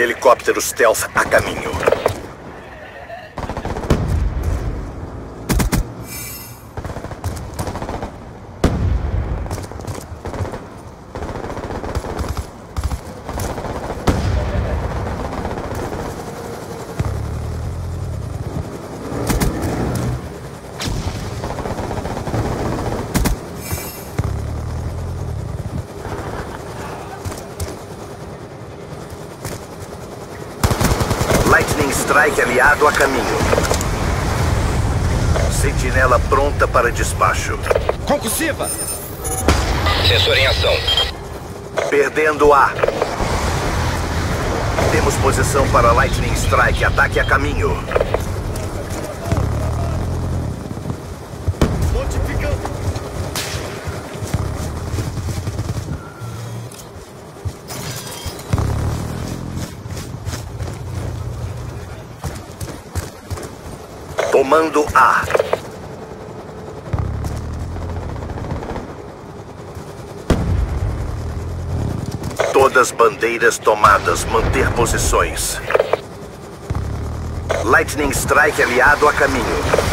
Helicóptero stealth a caminho. Lightning Strike aliado a caminho. Sentinela pronta para despacho. Concursiva! Sensor em ação. Perdendo A. Temos posição para Lightning Strike. Ataque a caminho. Tomando A. Todas bandeiras tomadas. Manter posições. Lightning Strike aliado a caminho.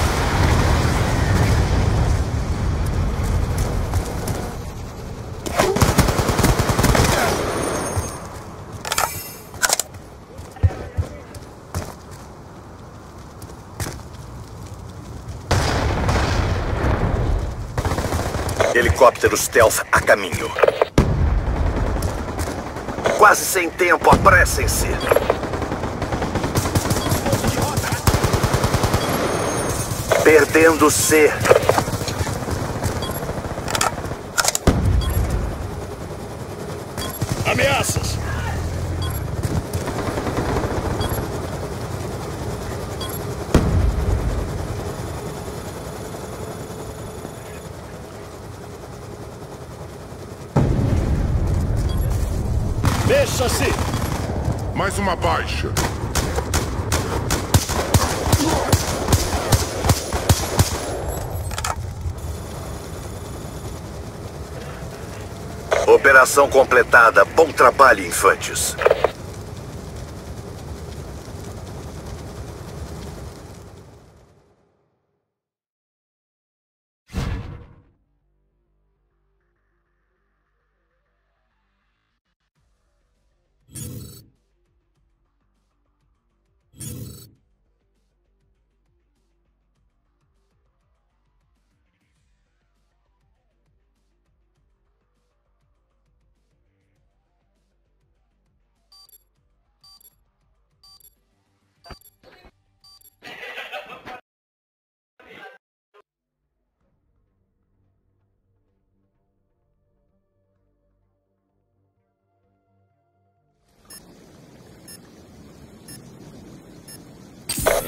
Helicóptero stealth a caminho. Quase sem tempo, apressem-se. Perdendo C. Mexa-se! Mais uma baixa. Operação completada. Bom trabalho, infantes.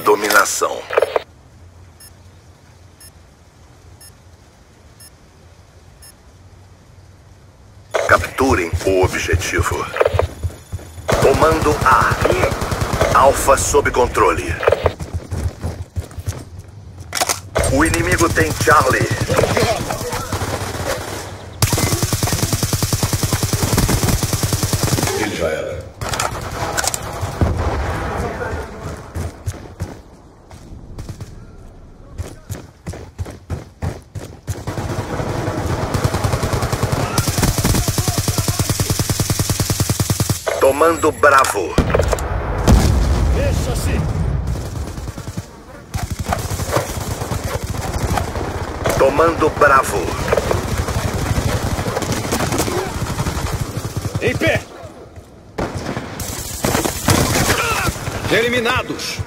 Dominação. Capturem o objetivo. Comando A. Alfa sob controle. O inimigo tem Charlie. Tomando Bravo. Mexa-se! Tomando Bravo. Em pé! Eliminados!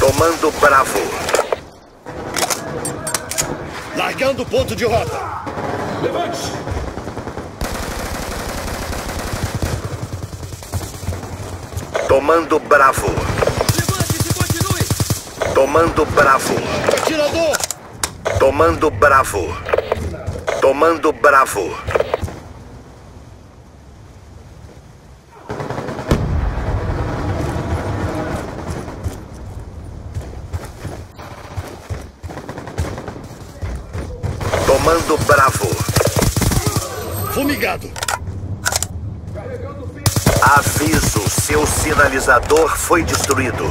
Tomando Bravo. Largando o ponto de rota! Levante-se! Tomando Bravo. Levante-se, continue! Tomando Bravo. Atirador! Tomando Bravo. Tomando Bravo. Tomando Bravo. Fumigado. Aviso, seu sinalizador foi destruído.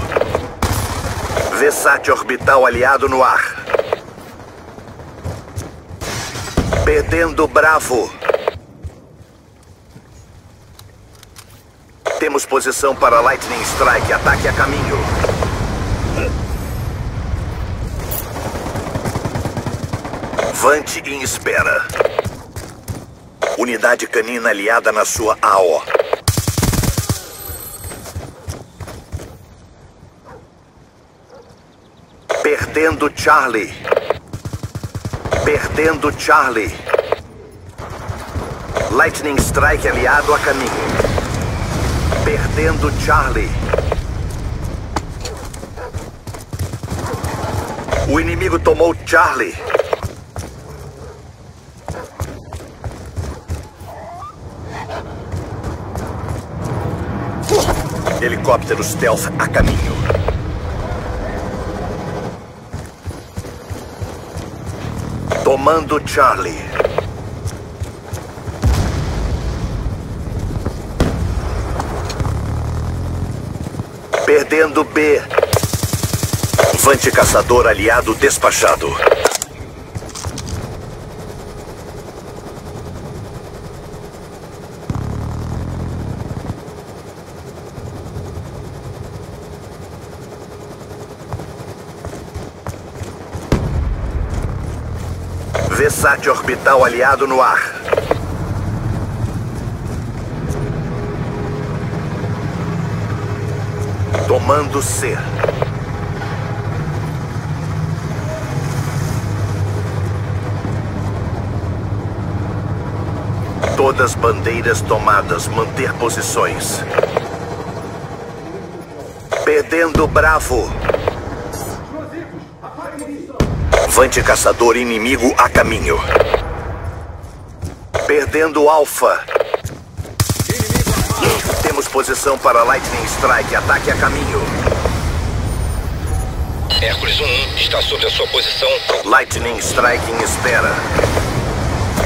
Vessat orbital aliado no ar. Perdendo Bravo. Temos posição para Lightning Strike. Ataque a caminho. Vante em espera. Unidade canina aliada na sua AO. Perdendo Charlie. Perdendo Charlie. Lightning Strike aliado a caminho. Perdendo Charlie. O inimigo tomou Charlie. Helicóptero stealth a caminho. Tomando Charlie. Perdendo B. Vante caçador aliado despachado. Vessat orbital aliado no ar. Tomando C. Todas bandeiras tomadas. Manter posições. Perdendo Bravo. Vante caçador inimigo a caminho. Perdendo Alfa. Temos posição para Lightning Strike. Ataque a caminho. Hércules 1 está sob a sua posição. Lightning Strike em espera.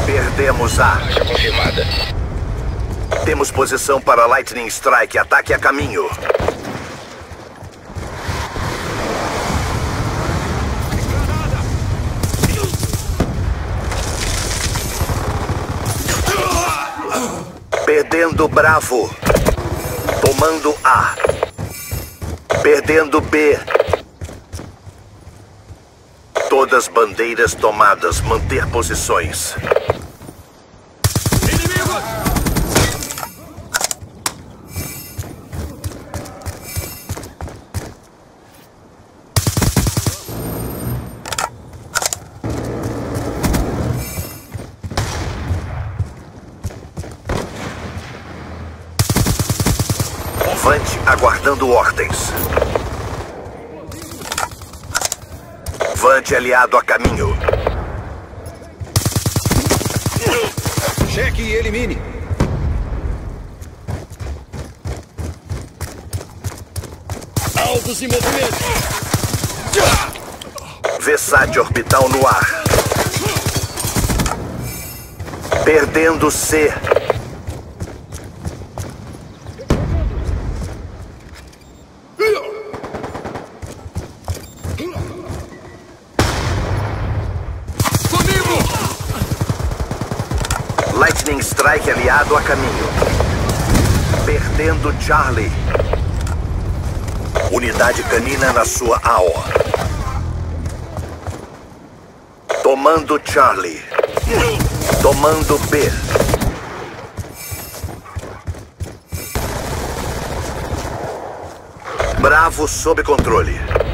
Perdemos A. Já confirmada. Temos posição para Lightning Strike. Ataque a caminho. Perdendo Bravo. Tomando A. Perdendo B. Todas bandeiras tomadas. Manter posições. Vante aguardando ordens. Vante aliado a caminho. Cheque e elimine. Altos em movimento. Vessat orbital no ar. Perdendo C. Lightning Strike aliado a caminho. Perdendo Charlie. Unidade canina na sua AO. Tomando Charlie. Tomando B. Bravo sob controle.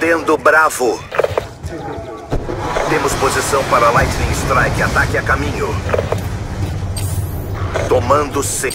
Perdendo Bravo. Temos posição para Lightning Strike. Ataque a caminho. Tomando C.